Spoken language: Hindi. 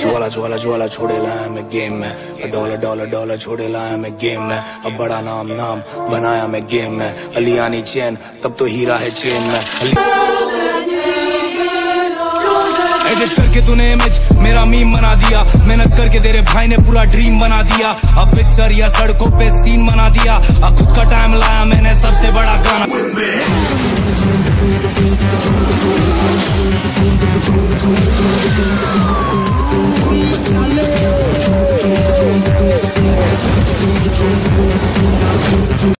ज्वाला ज्वाला ज्वाला छोड़ेला है मैं गेम में डॉलर डॉलर डॉलर छोड़ेला है मैं गेम में अब बड़ा नाम नाम बनाया मैं गेम में अलियानी चैन तब तो हीरा है चेन में एडिट करके तूने इमेज मेरा मीम बना दिया मेहनत करके तेरे भाई ने पूरा ड्रीम बना दिया अब पिक्चर या सड़कों पे सीन बना दिया अब खुद का